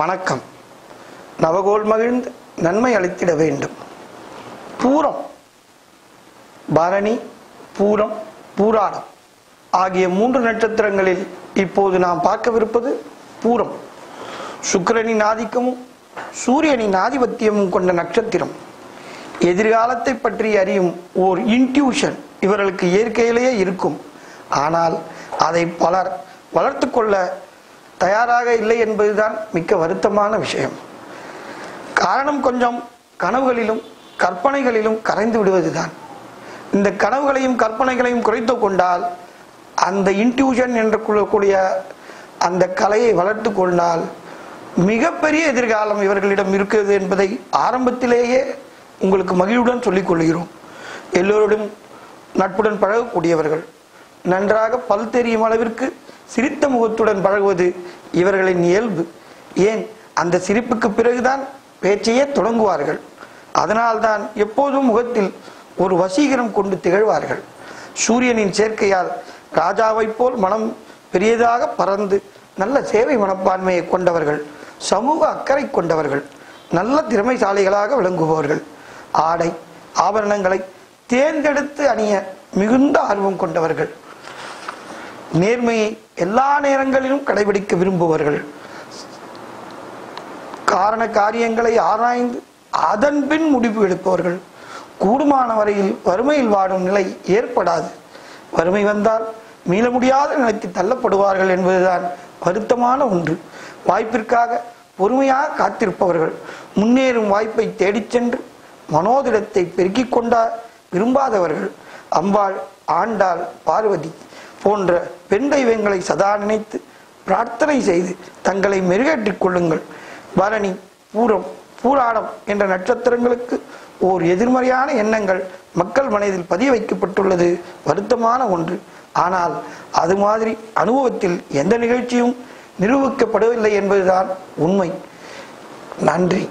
வணக்கம். நவகோல் மகிழ்ந்து நன்மை அளித்திட வேண்டும். பூரம் பரணி பூரம் பூராடம் ஆகிய மூன்று நட்சத்திரங்களில் இப்போது நாம் பார்க்கவிருப்பது பூரம். சுக்கிரனின் ஆதிக்கமும் சூரியனின் ஆதிபத்தியமும் கொண்ட நட்சத்திரம். எதிர்காலத்தை பற்றி அறியும் ஓர் இன்ட்யூஷன் இவர்களுக்கு இயற்கையிலேயே இருக்கும். ஆனால் அதை பலர் வளர்த்து கொள்ள தயாராக இல்லை என்பதுதான் மிக்க வருத்தமான விஷயம். காரணம் கொஞ்சம் கனவுகளிலும் கற்பனைகளிலும் கரைந்து விடுவதுதான். இந்த கனவுகளையும் கற்பனைகளையும் குறைத்து கொண்டால் அந்த இன்ட்யூஷன் என்று கூறக்கூடிய அந்த கலையை வளர்த்து கொண்டால் மிகப்பெரிய எதிர்காலம் இவர்களிடம் இருக்கிறது என்பதை ஆரம்பத்திலேயே உங்களுக்கு மகிழ்வுடன் சொல்லிக் கொள்கிறோம். எல்லோருடன் நட்புடன் பழகக்கூடியவர்கள் நன்றாக பல் தெரியும் அளவிற்கு சிரித்த முகத்துடன் பழகுவது இவர்களின் இயல்பு. ஏன்? அந்த சிரிப்புக்கு பிறகுதான் பேச்சையே தொடங்குவார்கள். அதனால்தான் எப்போதும் முகத்தில் ஒரு வசீகரம் கொண்டு திகழ்வார்கள். சூரியனின் சேர்க்கையால் ராஜாவைப் போல் மனம் பெரியதாக பறந்து நல்ல சேவை மனப்பான்மையை கொண்டவர்கள் சமூக அக்கறை கொண்டவர்கள் நல்ல திறமைசாலிகளாக விளங்குபவர்கள். ஆடை ஆபரணங்களை தேர்ந்தெடுத்து அணிய மிகுந்த ஆர்வம் கொண்டவர்கள். நேர்மையை எல்லா நேரங்களிலும் கடைபிடிக்க விரும்புவார்கள் காரண காரியங்களை ஆராய்ந்து அதன் பின் முடிவு எடுப்பவர்கள். கூடுமான வரையில் வறுமையில் வாடும் நிலை ஏற்படாது. வறுமை வந்தால் மீள முடியாத நிலைக்கு தள்ளப்படுவார்கள் என்பதுதான் வருத்தமான ஒன்று. வாய்ப்பிற்காக பொறுமையாக காத்திருப்பவர்கள் முன்னேறும் வாய்ப்பை தேடிச் சென்று மனோதிடத்தை பெருக்கிக் கொண்டா விரும்பாதவர்கள். அம்பாள் ஆண்டாள் பார்வதி போன்ற பெண் தெய்வங்களை சதா நினைத்து பிரார்த்தனை செய்து தங்களை மெருகேற்றிக் கொள்ளுங்கள். பரணி பூரம் பூராடம் என்ற நட்சத்திரங்களுக்கு ஓர் எதிர்மறையான எண்ணங்கள் மக்கள் மனதில் பதிய வைக்கப்பட்டுள்ளது. வருத்தமான ஒன்று. ஆனால் அது மாதிரி அனுபவத்தில் எந்த நிகழ்ச்சியும் நிரூபிக்கப்படவில்லை என்பதுதான் உண்மை. நன்றி.